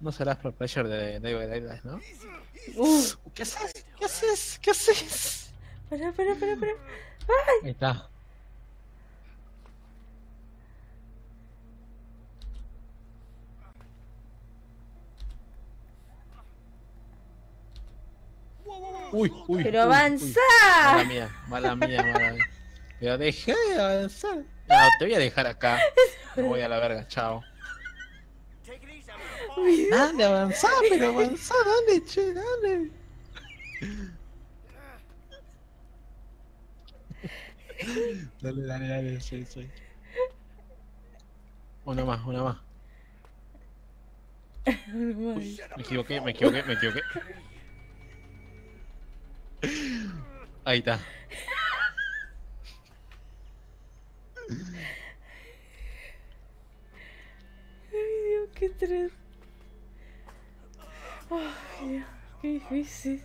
No serás pro player de David Island, ¿no? Uh, ¿Qué haces? ¿Qué haces? ¿Qué haces? para, para, para, para. Ahí está. Uy, uy. Pero avanza. Mala mía, mala mía, mala mía. Pero dejé de avanzar. No, te voy a dejar acá. Me voy a la verga, chao. Dale, avanzá, pero avanzá, dale, che, dale. Dale, dale, dale, sí, sí. Una más, una más. Me equivoqué, me equivoqué, me equivoqué. Ahí está. Ay, Dios, qué estrés. Ay, Dios, qué difícil.